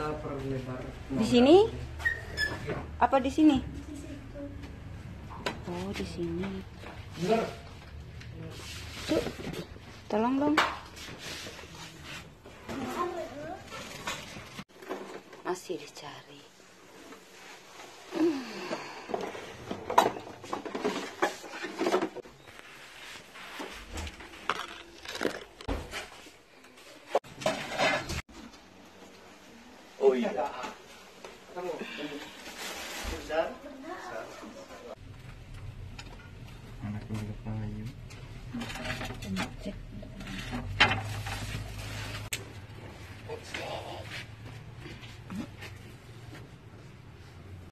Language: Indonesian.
kita perlebar. Di sini? Apa di sini? Oh, di sini. Cuk, tolong dong. Masih dicari. Oh iya. Kamu. Besar. anak payu